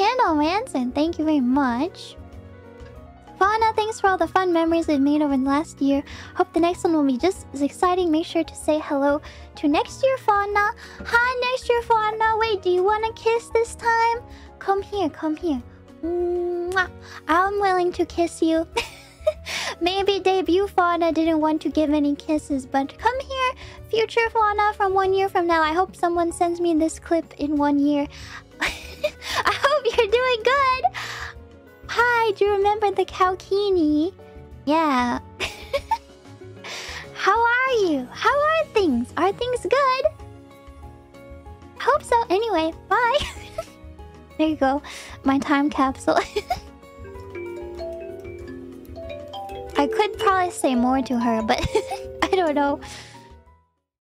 candle, Manson. Thank you very much. Fauna, thanks for all the fun memories we've made over the last year. Hope the next one will be just as exciting. Make sure to say hello to next year, Fauna. Hi, next year, Fauna. Wait, do you want a kiss this time? Come here, come here. Mwah. I'm willing to kiss you. Maybe debut Fauna didn't want to give any kisses, but come here, future Fauna from one year from now. I hope someone sends me this clip in one year. You remember the Kalkini? Yeah. How are you? How are things? Are things good? Hope so. Anyway, bye. there you go. My time capsule. I could probably say more to her, but I don't know.